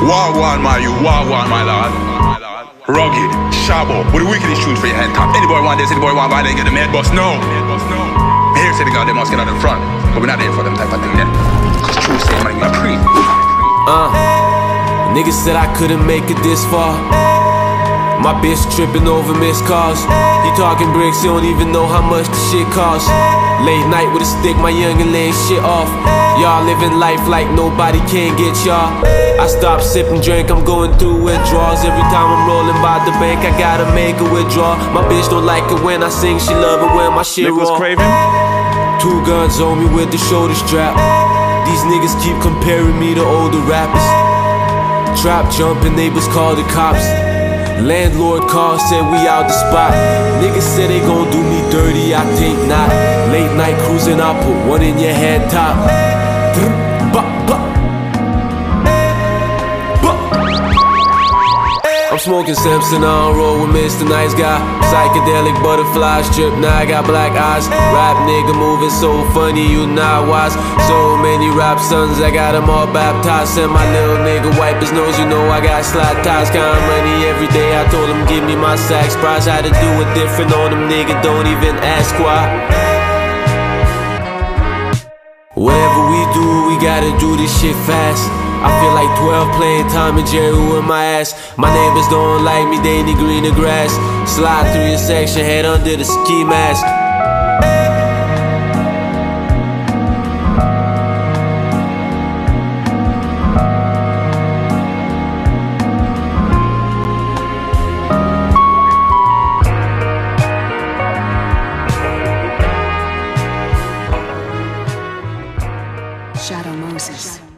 Wagwan, my you, wagwan, my lad. Rugged, Shabbo, with the wickedest shoes for your hand top. Any boy want this, any boy want violent, get the mad bus, no. Here say the God they must get out in front, but we're not there for them type of thing then. Cause true say man, pre. Uh, niggas said I couldn't make it this far. My bitch tripping over missed calls. He talking bricks, he don't even know how much the shit costs. Late night with a stick, my youngin' laying shit off. Y'all living life like nobody can get y'all. I stop sipping drink, I'm going through withdrawals. Every time I'm rolling by the bank, I gotta make a withdrawal. My bitch don't like it when I sing, she love it when my shit Nicholas raw. Craven. Two guns on me with the shoulder strap. These niggas keep comparing me to older rappers. Trap jumping, neighbors call the cops. Landlord called, said we out the spot. Niggas said they gon' do me dirty, I think not. Late night cruising, I put one in your head top. Smoking Samson, don't roll with Mr. Nice Guy. Psychedelic butterflies drip, now I got black eyes. Rap nigga moving so funny, you not wise. So many rap sons, I got them all baptized. Send my little nigga wipe his nose, you know I got slot ties. Count money every day, I told him give me my sacks. Price had to do it different on them, nigga, don't even ask why. Whatever we do, we gotta do this shit fast. I feel like 12 playing Tom and Jerry with my ass. My neighbors don't like me, they need greener grass. Slide through your section, head under the ski mask. Shadow Moses.